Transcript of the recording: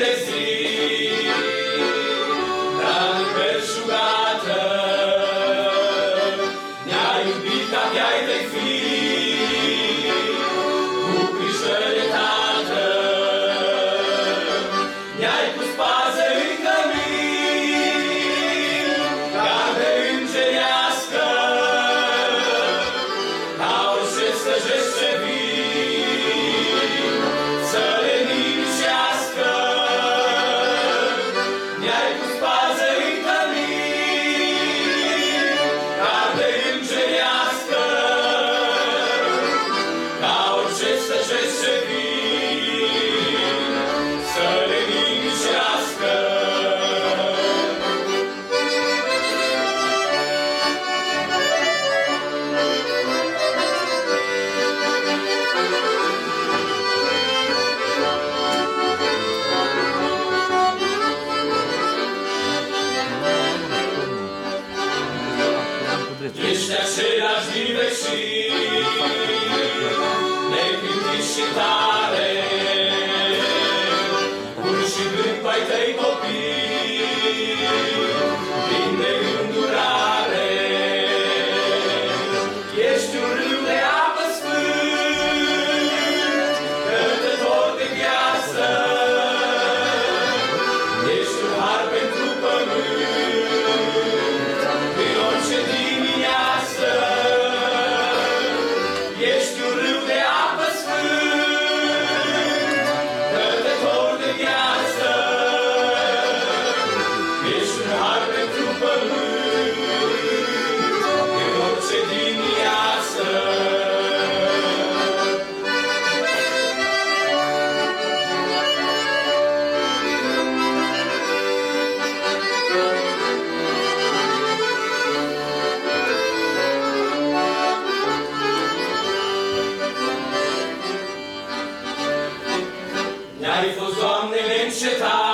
Doamne, zi necântit gençler.